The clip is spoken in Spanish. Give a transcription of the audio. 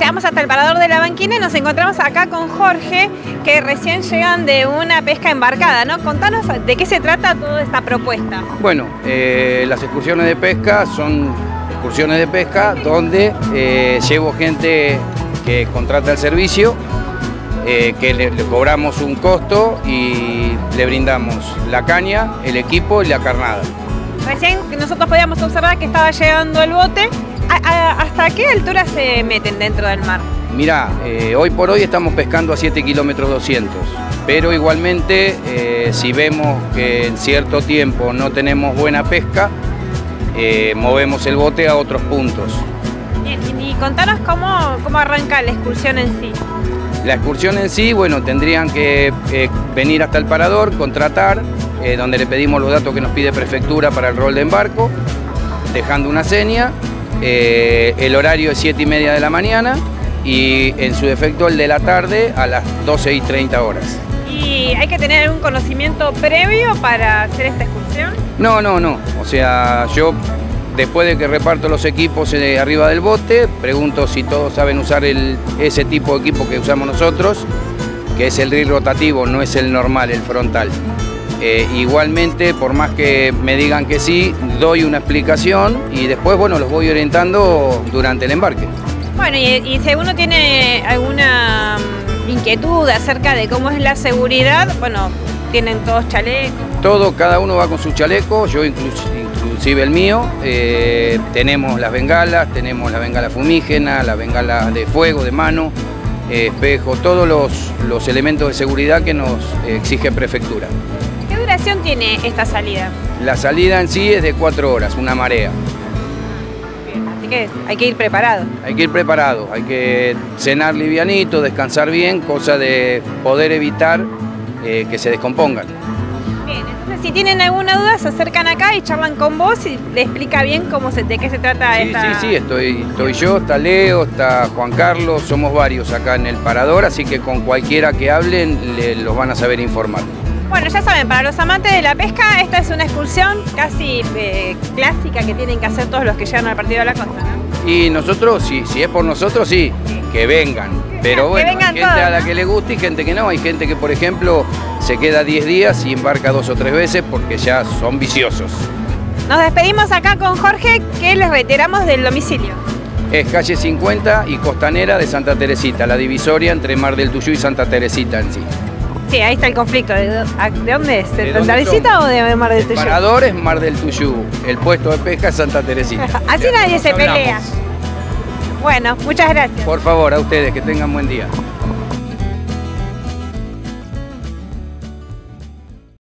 Llegamos hasta el parador de la banquina y nos encontramos acá con Jorge, que recién llegan de una pesca embarcada, ¿no? Contanos de qué se trata toda esta propuesta. Bueno, eh, las excursiones de pesca son excursiones de pesca donde eh, llevo gente que contrata el servicio, eh, que le, le cobramos un costo y le brindamos la caña, el equipo y la carnada. Recién nosotros podíamos observar que estaba llegando el bote. ¿A- a- ¿Hasta qué altura se meten dentro del mar? Mirá, eh, hoy por hoy estamos pescando a 7 kilómetros 200, pero igualmente eh, si vemos que en cierto tiempo no tenemos buena pesca, eh, movemos el bote a otros puntos. Bien, y, y contanos cómo, cómo arranca la excursión en sí. La excursión en sí, bueno, tendrían que venir hasta el parador, contratar, donde le pedimos los datos que nos pide prefectura para el rol de embarco, dejando una seña, eh, el horario es 7 y media de la mañana y en su defecto el de la tarde a las 12 y 30 horas. ¿Y hay que tener algún conocimiento previo para hacer esta excursión? No, no, no. O sea, yo después de que reparto los equipos eh, arriba del bote, pregunto si todos saben usar el- ese tipo de equipo que usamos nosotros, que es el reel rotativo, no es el normal, el frontal. Eh, igualmente, por más que me digan que sí, doy una explicación y después, bueno, los voy orientando durante el embarque. Bueno, y, y si uno tiene alguna mm, inquietud acerca de cómo es la seguridad, bueno, tienen todos chalecos. Todo, cada uno va con su chaleco, yo inclus- inclusive el mío. eh, tenemos las bengalas, tenemos la bengala fumígena, la bengala de fuego, de mano, eh, espejo, todos los, los elementos de seguridad que nos exige prefectura. ¿Qué duración tiene esta salida? La salida en sí es de cuatro horas, una marea. Así que hay que ir preparado. Hay que ir preparado, hay que cenar livianito, descansar bien, cosa de poder evitar eh, que se descompongan. Bien, entonces si tienen alguna duda se acercan acá y charlan con vos y le explica bien cómo se, de qué se trata Sí, esta... sí, sí, estoy, estoy yo, está Leo, está Juan Carlos, somos varios acá en el parador, así que con cualquiera que hablen le- los van a saber informar. Bueno, ya saben, para los amantes de la pesca, esta es una excursión casi eh, clásica que tienen que hacer todos los que llegan al partido de la costa, ¿no? Y nosotros, si, si es por nosotros, sí, que vengan. Pero bueno, vengan hay gente todos, a la ¿no? que le gusta y gente que no. Hay gente que, por ejemplo, se queda 10 días y embarca dos o tres veces porque ya son viciosos. Nos despedimos acá con Jorge, que les reiteramos del domicilio. Es calle 50 y Costanera de Santa Teresita, la divisoria entre Mar del Tuyú y Santa Teresita en sí. Sí, ahí está el conflicto. ¿De, dónde es? ¿De ¿De Santa Teresita o de Mar del El Tuyú? parador es Mar del Tuyú, el puesto de pesca es Santa Teresita. Así nadie se hablamos. pelea. Bueno, muchas gracias. Por favor, a ustedes, que tengan buen día.